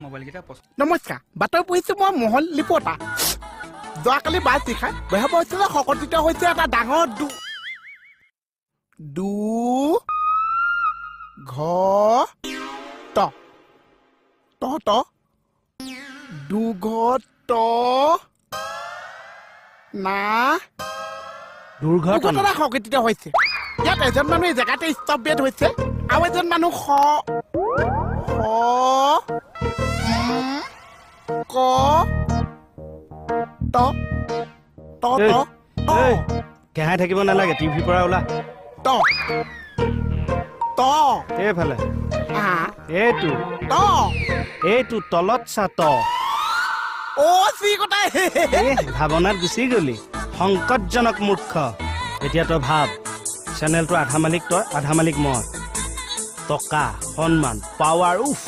নমস্কাৰ বাতৰি পঢ়িছো মই মোহন লিপতা যোৱাকালি বাছ নিশাই বেহা পৰিছিলে শকতিত হৈছে এটা ডাঙৰ দু দু ঘ ত ত ত দুঘট না দুৰ্ঘটনা। সংঘটিত হৈছে। ইয়াত এজন মানুহ জেগাতে ষ্টপ ডেড হৈছে আৰু এজন মানুহ স ক ত ত ত ত এই, কেহাই থাকিব নালাগে টিভিৰ পৰা ওলা ত ত এইফালে আ, এইটো ত এইটো তলত চা ত অ' চি কটাই এই ভাৱনাত গুচি গলি সংকটজনক মূৰ্খ এতিয়া তই ভাব চেনেলটো আধা মালিক তই আধা মালিক মই। টকা সন্মান পাৱাৰ উফ।